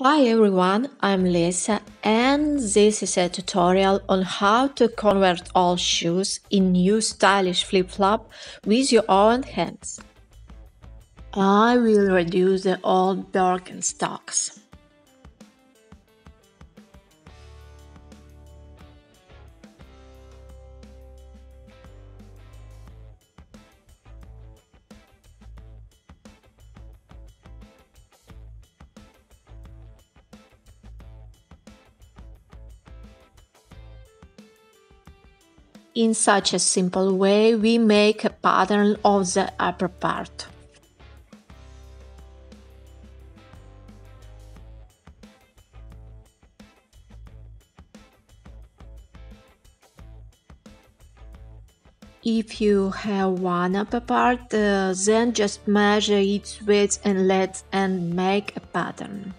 Hi everyone, I'm Lisa and this is a tutorial on how to convert old shoes in new stylish flip-flop with your own hands. I will reduce the old Birkenstocks. In such a simple way, we make a pattern of the upper part. If you have one upper part, uh, then just measure its width and length and make a pattern.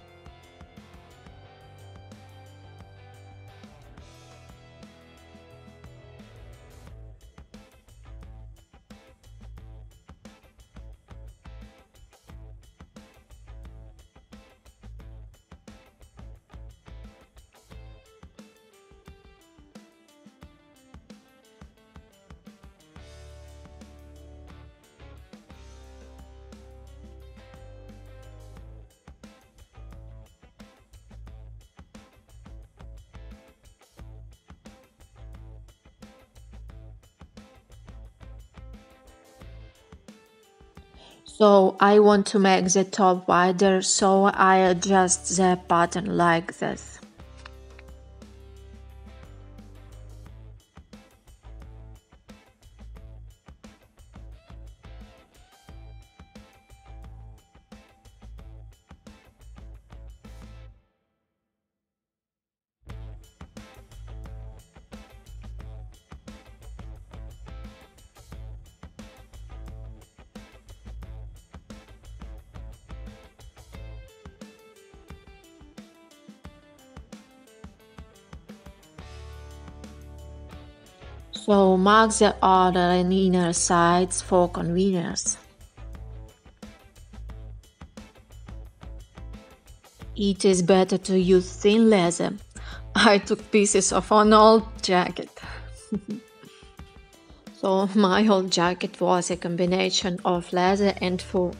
So I want to make the top wider so I adjust the pattern like this. So mark the outer and inner sides for convenience. It is better to use thin leather. I took pieces of an old jacket. so my old jacket was a combination of leather and fur.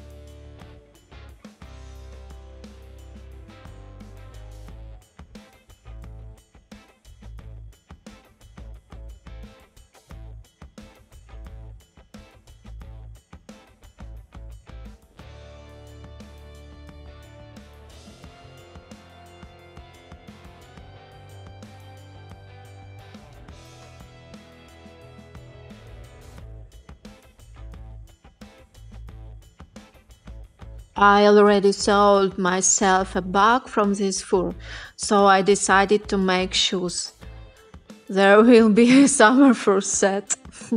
I already sold myself a bag from this fur, so I decided to make shoes. There will be a summer fur set.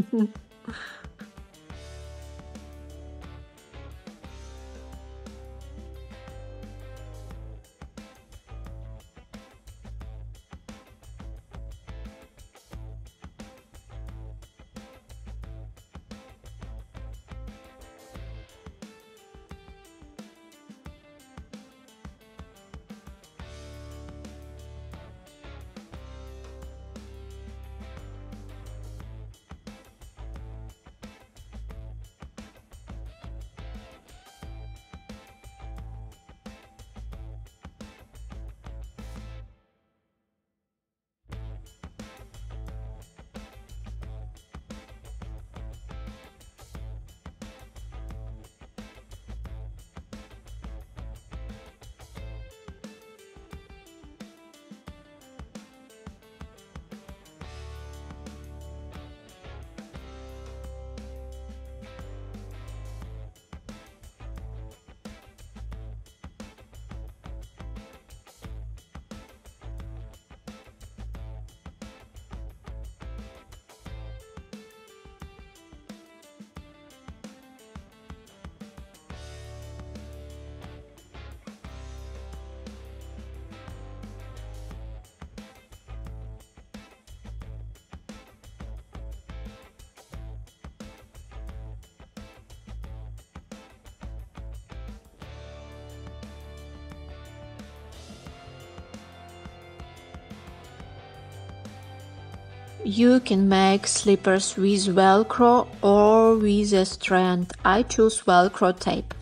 You can make slippers with velcro or with a strand. I choose velcro tape.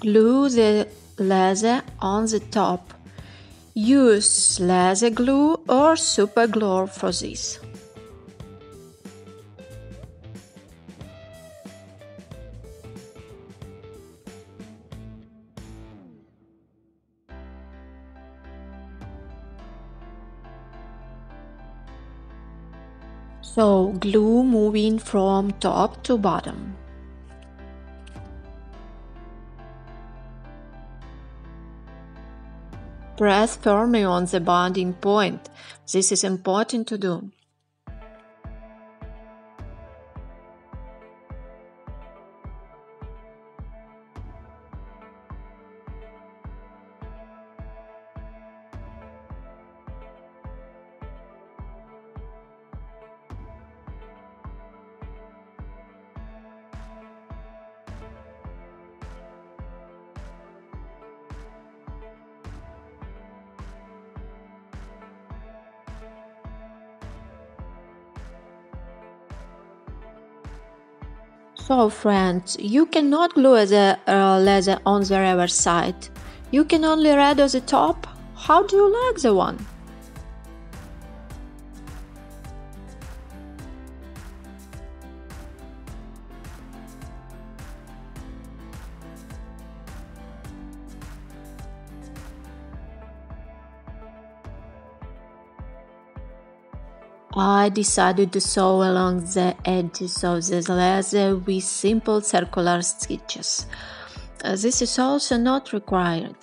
Glue the laser on the top. Use laser glue or super glue for this. So glue moving from top to bottom. Press firmly on the bonding point. This is important to do. So friends, you cannot glue the uh, laser on the reverse side. You can only read on the top. How do you like the one? I decided to sew along the edges of the laser with simple circular stitches. Uh, this is also not required.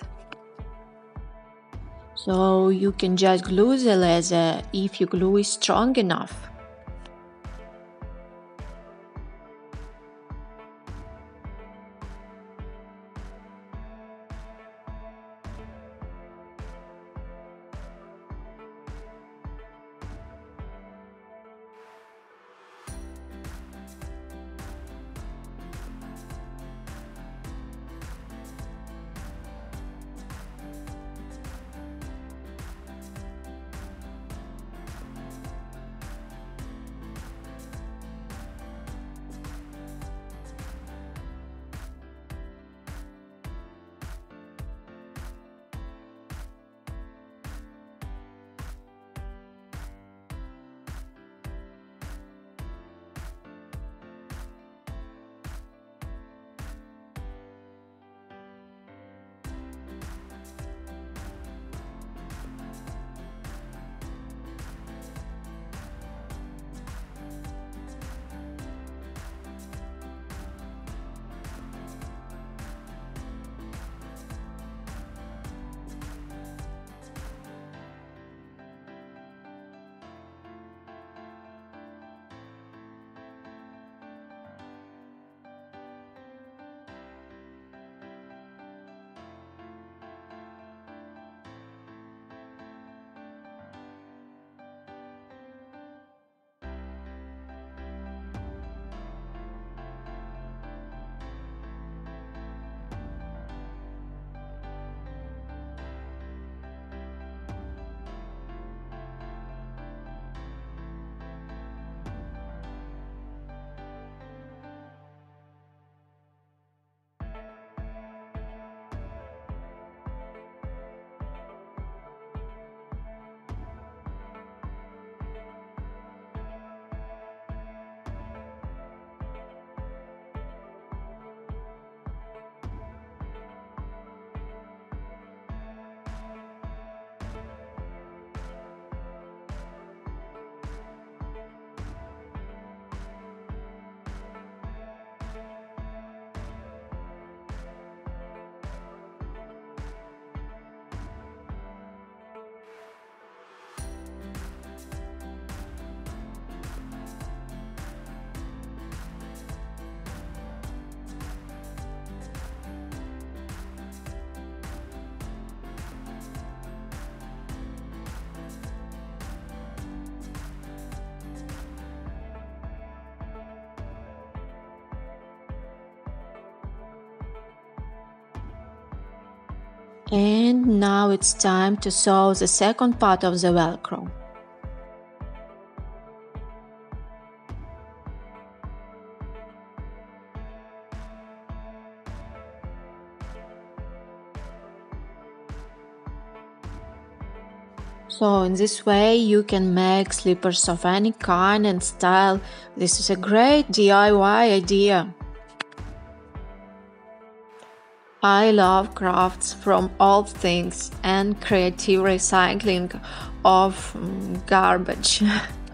So you can just glue the laser if your glue is strong enough. And now it's time to sew the second part of the velcro. So in this way you can make slippers of any kind and style. This is a great DIY idea. I love crafts from old things and creative recycling of mm, garbage.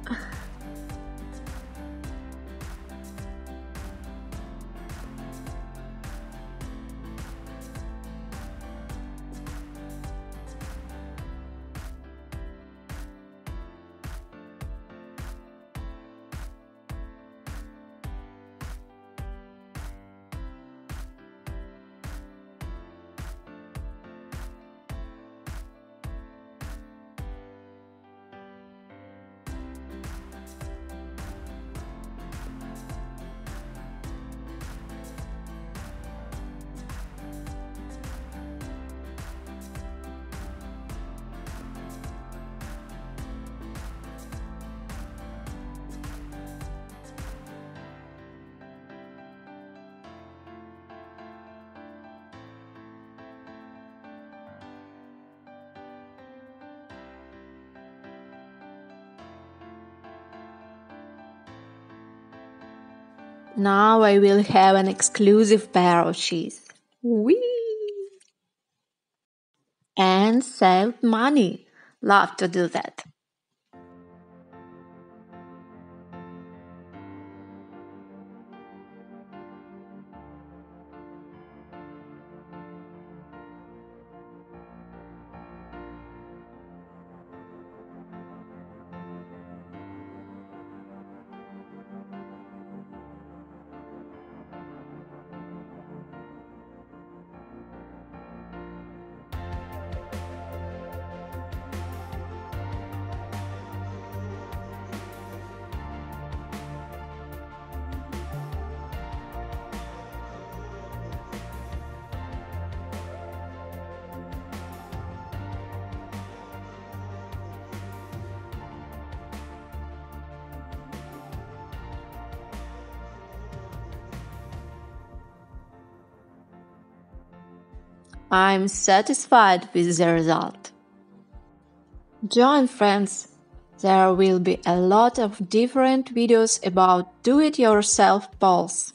Now I will have an exclusive pair of shoes. Whee! And save money. Love to do that. I'm satisfied with the result. Join friends. There will be a lot of different videos about do-it-yourself balls.